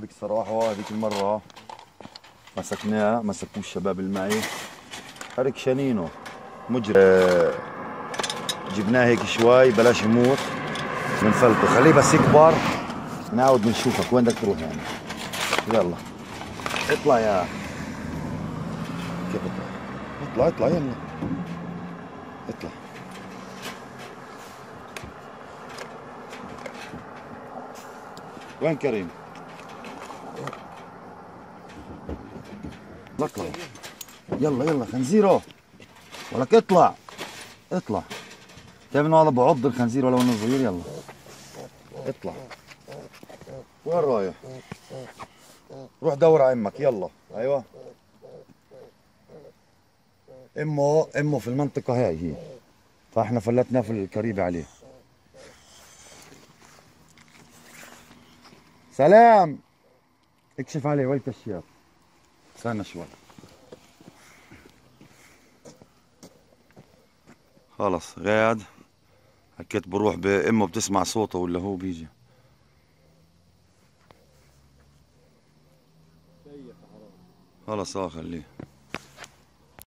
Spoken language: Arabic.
لك صراحة هذيك المرة. مسكناه مسكوه الشباب اللي معي حرك شنينه مجرم. آه، جبناه هيك شوي بلاش يموت. بنفلته خليه بس يكبر. نعود بنشوفك وين بدك تروح يعني؟ يلا. اطلع يا. كيف اطلع؟ اطلع اطلع يلا. اطلع. وين كريم؟ اطلع يلا يلا خنزيرو ولك اطلع. اطلع. شايف إنه هذا بعض الخنزير ولو إنه صغير؟ يلا. اطلع. وين رايح؟ روح دور على أمك يلا. أيوه. أمه أمه في المنطقة هاي هي. فإحنا فلتناه في الكريبة عليه. سلام. اكشف عليه وين الكشاف استنى شوي. خلص قاعد حكيت بروح بامه بتسمع صوته ولا هو بيجي. خلص آه خليه